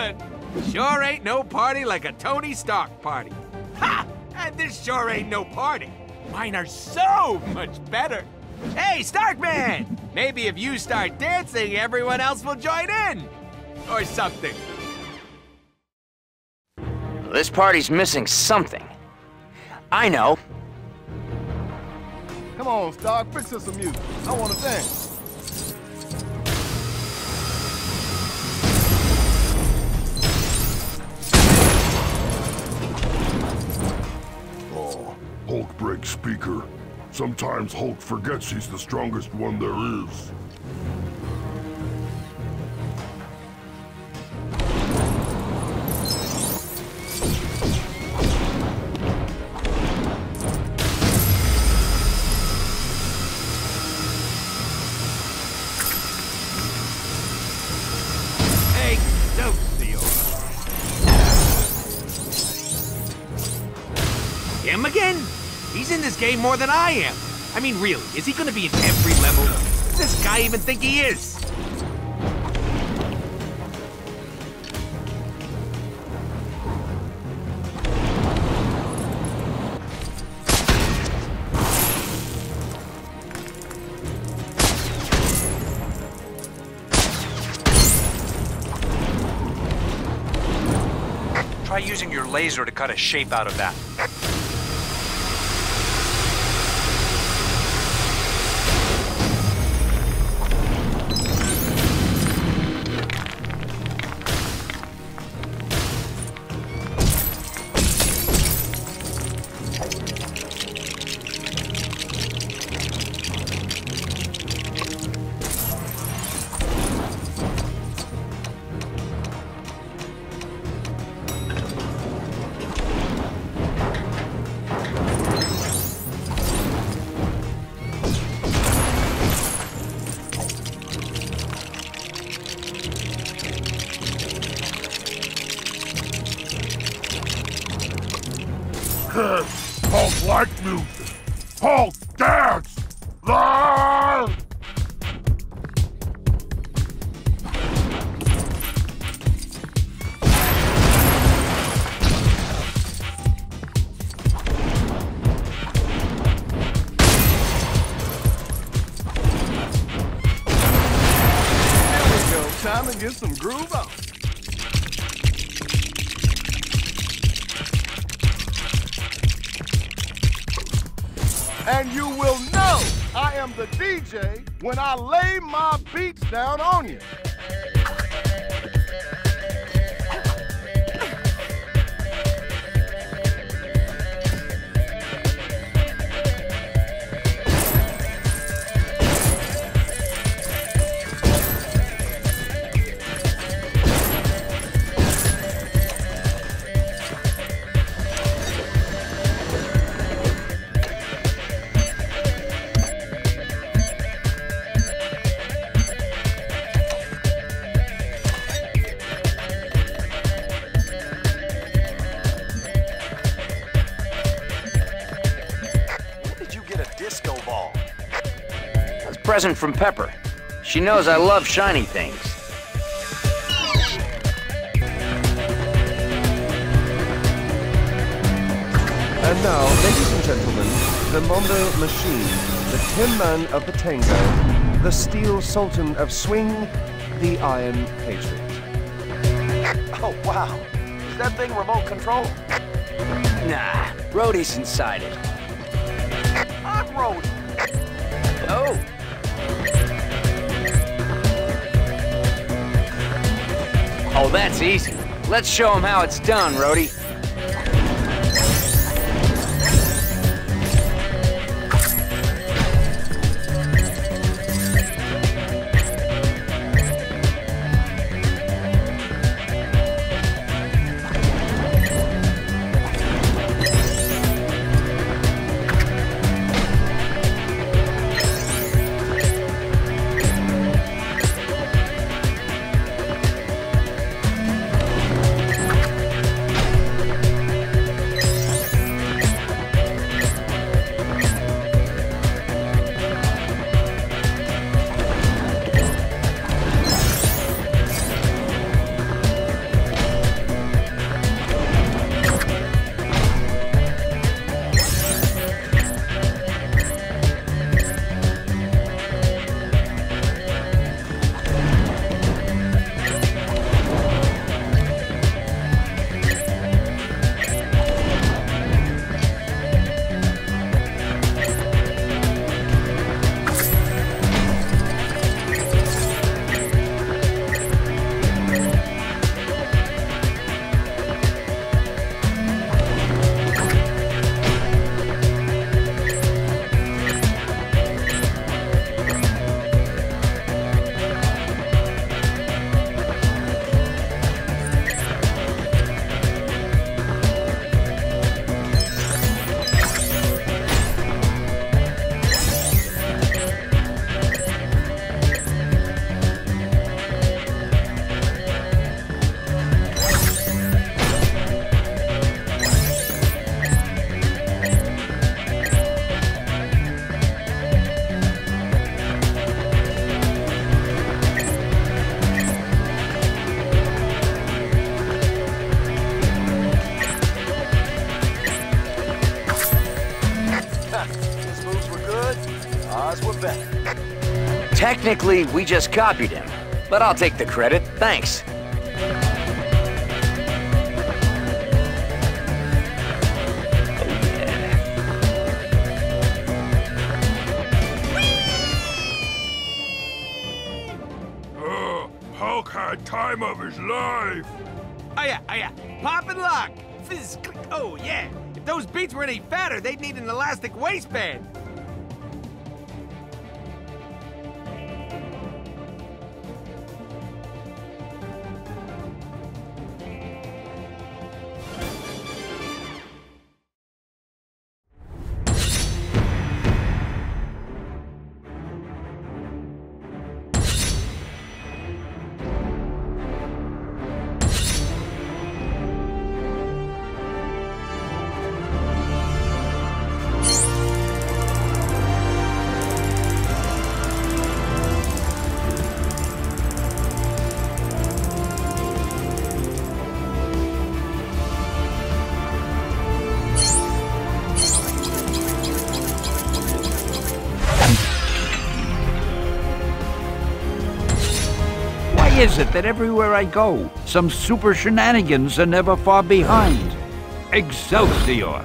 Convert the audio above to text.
gentlemen, sure ain't no party like a Tony Stark party. Ha! And this sure ain't no party. Mine are so much better. Hey, Starkman! Maybe if you start dancing, everyone else will join in. Or something. This party's missing something. I know. Come on, Stark, fix us some music. I want to dance. Speaker. Sometimes Hulk forgets he's the strongest one there is. Game more than I am. I mean, really, is he gonna be in every level? Does this guy even think he is? Try using your laser to cut a shape out of that. Get some groove on. And you will know I am the DJ when I lay my beats down on you. Disco ball? That's a present from Pepper. She knows I love shiny things. And now, ladies and gentlemen, the Mondo Machine, the Tin Man of the Tango, the Steel Sultan of Swing, the Iron Patriot. Oh, wow. Is that thing remote control? Nah, Rhodey's inside it. That's easy. Let's show him how it's done, Rhodey. Ours were better. Technically, we just copied him. But I'll take the credit, thanks. Oh, Hulk had time of his life. Oh yeah, oh yeah. Pop and lock. Fizz, click. Oh yeah. If those beats were any fatter, they'd need an elastic waistband. Is it that everywhere I go, some super shenanigans are never far behind? Excelsior!